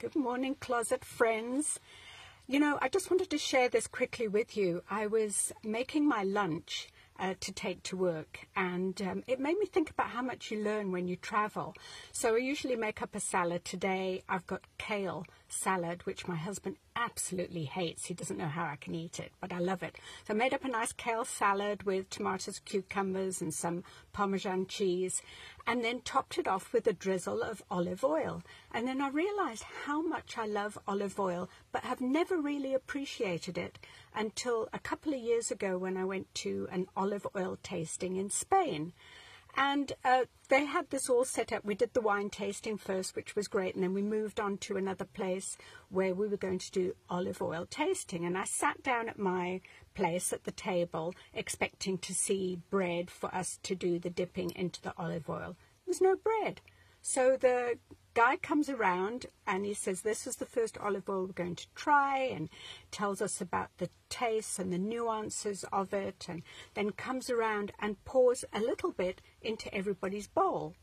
Good morning, closet friends. You know, I just wanted to share this quickly with you. I was making my lunch uh, to take to work, and um, it made me think about how much you learn when you travel. So I usually make up a salad. Today, I've got kale salad, which my husband absolutely hates. He doesn't know how I can eat it, but I love it. So I made up a nice kale salad with tomatoes, cucumbers, and some Parmesan cheese, and then topped it off with a drizzle of olive oil. And then I realized how much I love olive oil, but have never really appreciated it until a couple of years ago when I went to an olive oil tasting in Spain. And uh, they had this all set up. We did the wine tasting first, which was great, and then we moved on to another place where we were going to do olive oil tasting. And I sat down at my place at the table, expecting to see bread for us to do the dipping into the olive oil. There was no bread. So the guy comes around and he says, This is the first olive oil we're going to try, and tells us about the taste and the nuances of it, and then comes around and pours a little bit into everybody's bowl.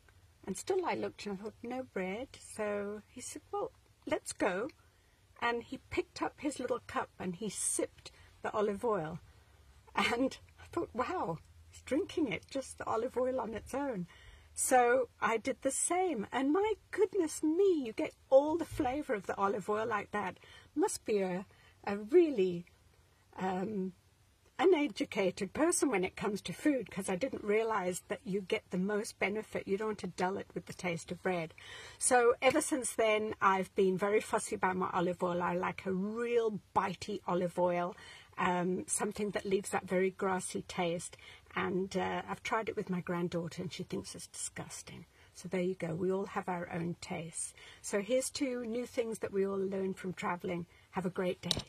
And still I looked and I thought, No bread. So he said, Well, let's go. And he picked up his little cup and he sipped the olive oil. And I thought, Wow, he's drinking it, just the olive oil on its own. So I did the same. And my goodness me, you get all the flavor of the olive oil like that. Must be a, a really um, uneducated person when it comes to food because I didn't realize that you get the most benefit. You don't want to dull it with the taste of bread. So ever since then, I've been very fussy about my olive oil. I like a real bitey olive oil um, something that leaves that very grassy taste. And uh, I've tried it with my granddaughter, and she thinks it's disgusting. So there you go. We all have our own tastes. So here's two new things that we all learn from traveling. Have a great day.